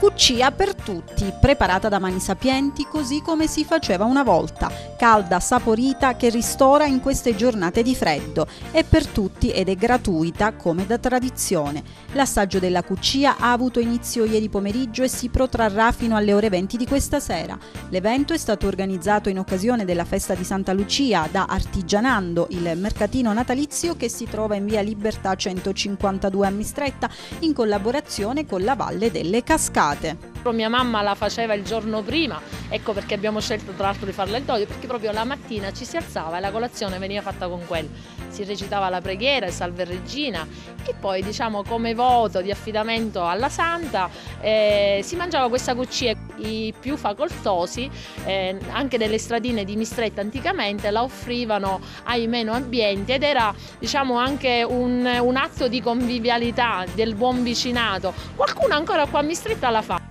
Cuccia per tutti, preparata da mani sapienti così come si faceva una volta, calda, saporita che ristora in queste giornate di freddo. È per tutti ed è gratuita come da tradizione. L'assaggio della cuccia ha avuto inizio ieri pomeriggio e si protrarrà fino alle ore 20 di questa sera. L'evento è stato organizzato in occasione della festa di Santa Lucia da Artigianando, il mercatino natalizio che si trova in via Libertà 152 a Mistretta in collaborazione con la Valle delle Cascate passate. Mia mamma la faceva il giorno prima, ecco perché abbiamo scelto tra l'altro di farla il doglio, perché proprio la mattina ci si alzava e la colazione veniva fatta con quello. Si recitava la preghiera, il salve regina e poi diciamo come voto di affidamento alla santa eh, si mangiava questa cuccia. I più facoltosi, eh, anche delle stradine di Mistretta anticamente, la offrivano ai meno ambienti ed era diciamo anche un, un atto di convivialità, del buon vicinato. Qualcuno ancora qua a Mistretta la fa.